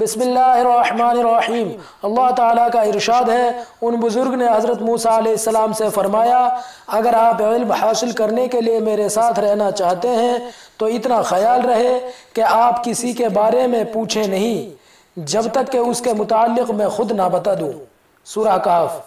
بسم اللہ الرحمن الرحیم۔ اللہ تعالیٰ کا ارشاد ہے، ان بزرگ نے حضرت موسیٰ علیہ السلام سے فرمایا، اگر آپ علم حاصل کرنے کے لیے میرے ساتھ رہنا چاہتے ہیں، تو اتنا خیال رہے کہ آپ کسی کے بارے میں پوچھیں نہیں۔ جب تک کہ اس کے متعلق میں خود نہ بتا دوں۔ سورہ کاف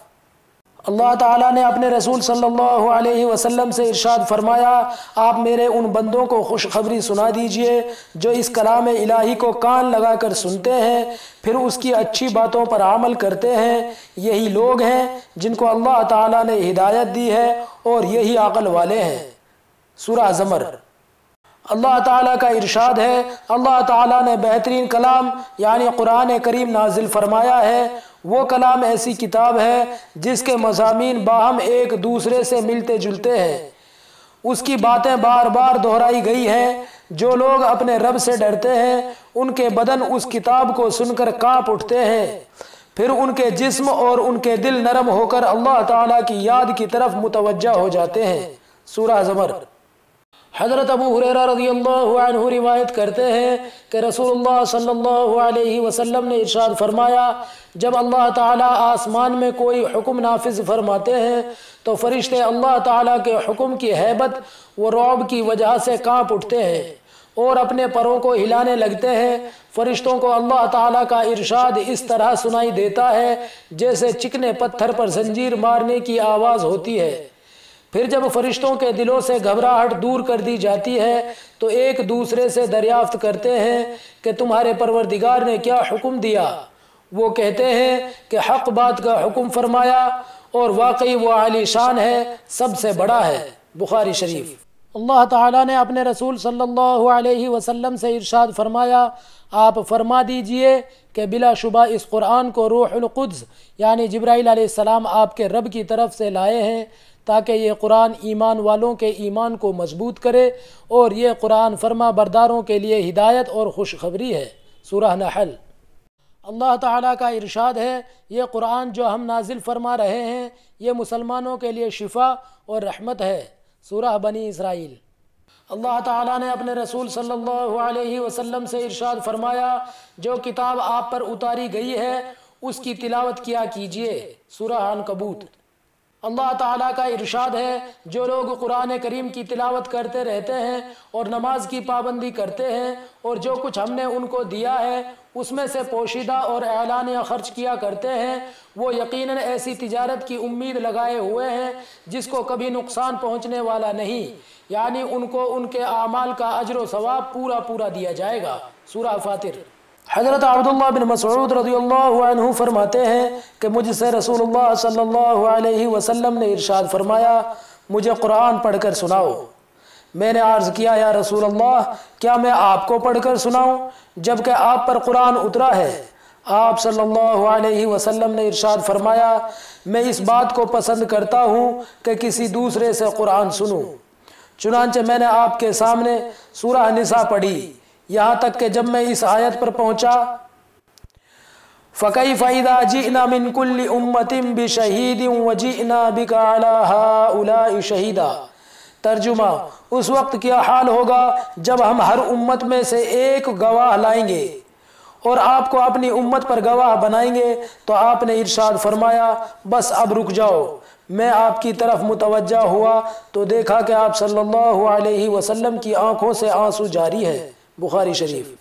اللہ تعالیٰ نے اپنے رسول صلی اللہ علیہ وسلم سے ارشاد فرمایا، آپ میرے ان بندوں کو خوشخبری سنا دیجیے جو اس کلام الہی کو کان لگا کر سنتے ہیں، پھر اس کی اچھی باتوں پر عمل کرتے ہیں۔ یہی لوگ ہیں جن کو اللہ تعالیٰ نے ہدایت دی ہے اور یہی عقل والے ہیں۔ سورہ زمر۔ اللہ تعالیٰ کا ارشاد ہے، اللہ تعالیٰ نے بہترین کلام یعنی قرآن کریم نازل فرمایا ہے۔ وہ کلام ایسی کتاب ہے جس کے مضامین باہم ایک دوسرے سے ملتے جلتے ہیں۔ اس کی باتیں بار بار دہرائی گئی ہیں۔ جو لوگ اپنے رب سے ڈرتے ہیں، ان کے بدن اس کتاب کو سن کر کانپ اٹھتے ہیں۔ پھر ان کے جسم اور ان کے دل نرم ہو کر اللہ تعالیٰ کی یاد کی طرف متوجہ ہو جاتے ہیں۔ سورہ زمر حضرت ابو حریرہ رضی اللہ عنہ روایت کرتے ہیں کہ رسول اللہ صلی اللہ علیہ وسلم نے ارشاد فرمایا، جب اللہ تعالیٰ آسمان میں کوئی حکم نافذ فرماتے ہیں، تو فرشتے اللہ تعالیٰ کے حکم کی حیبت و رعب کی وجہ سے کانپ اٹھتے ہیں اور اپنے پروں کو ہلانے لگتے ہیں۔ فرشتوں کو اللہ تعالیٰ کا ارشاد اس طرح سنائی دیتا ہے، جیسے چکنے پتھر پر زنجیر مارنے کی آواز ہوتی ہے۔ پھر جب فرشتوں کے دلوں سے گھبراہٹ دور کر دی جاتی ہے، تو ایک دوسرے سے دریافت کرتے ہیں کہ تمہارے پروردگار نے کیا حکم دیا۔ وہ کہتے ہیں کہ حق بات کا حکم فرمایا اور واقعی وہ عالی شان ہے، سب سے بڑا ہے۔ بخاری شریف۔ اللہ تعالیٰ نے اپنے رسول صلی اللہ علیہ وسلم سے ارشاد فرمایا، آپ فرما دیجیے کہ بلا شبہ اس قرآن کو روح القدس یعنی جبرائیل علیہ السلام آپ کے رب کی طرف سے لائے ہیں، تاکہ یہ قرآن ایمان والوں کے ایمان کو مضبوط کرے اور یہ قرآن فرما برداروں کے لیے ہدایت اور خوشخبری ہے۔ سورہ نحل۔ اللہ تعالیٰ کا ارشاد ہے، یہ قرآن جو ہم نازل فرما رہے ہیں، یہ مسلمانوں کے لیے شفا اور رحمت ہے۔ سورہ بنی اسرائیل۔ اللہ تعالیٰ نے اپنے رسول صلی اللہ علیہ وسلم سے ارشاد فرمایا، جو کتاب آپ پر اتاری گئی ہے، اس کی تلاوت کیا کیجیے۔ سورہ عنکبوت۔ اللہ تعالیٰ کا ارشاد ہے، جو لوگ قرآن کریم کی تلاوت کرتے رہتے ہیں اور نماز کی پابندی کرتے ہیں اور جو کچھ ہم نے ان کو دیا ہے، اس میں سے پوشیدہ اور اعلان خرچ کیا کرتے ہیں، وہ یقیناً ایسی تجارت کی امید لگائے ہوئے ہیں جس کو کبھی نقصان پہنچنے والا نہیں۔ یعنی ان کو ان کے اعمال کا اجر و ثواب پورا پورا دیا جائے گا۔ سورہ فاتر۔ حضرت عبداللہ بن مسعود رضی اللہ عنہ فرماتے ہیں کہ مجھ سے رسول اللہ صلی اللہ علیہ وسلم نے ارشاد فرمایا، مجھے قرآن پڑھ کر سناؤ۔ میں نے عرض کیا، یا رسول اللہ کیا میں آپ کو پڑھ کر سناؤں؟ جبکہ آپ پر قرآن اترا ہے۔ آپ صلی اللہ علیہ وسلم نے ارشاد فرمایا، میں اس بات کو پسند کرتا ہوں کہ کسی دوسرے سے قرآن سنوں۔ چنانچہ میں نے آپ کے سامنے سورہ نساء پڑھی۔ یہاں تک کہ جب میں اس آیت پر پہنچا، فَكَيْفَ إِذَا جِئْنَا مِن كُلِّ أُمَّةٍ بِشَهِيدٍ وَجِئْنَا بِكَ عَلَى هَؤُلَاءِ شَهِيدًا۔ ترجمہ، اس وقت کیا حال ہوگا جب ہم ہر امت میں سے ایک گواہ لائیں گے اور آپ کو اپنی امت پر گواہ بنائیں گے؟ تو آپ نے ارشاد فرمایا، بس اب رک جاؤ۔ میں آپ کی طرف متوجہ ہوا تو دیکھا کہ آپ صلی اللہ علیہ وسلم کی آنکھوں سے آنسو جاری ہے بخاري شريف.